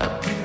Bye.